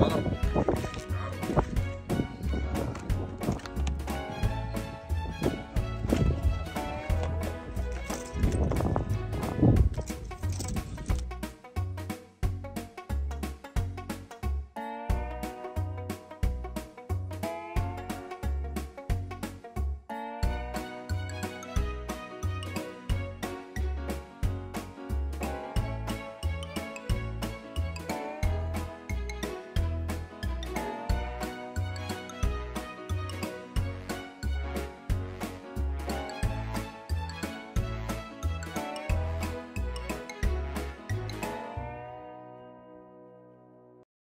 brother.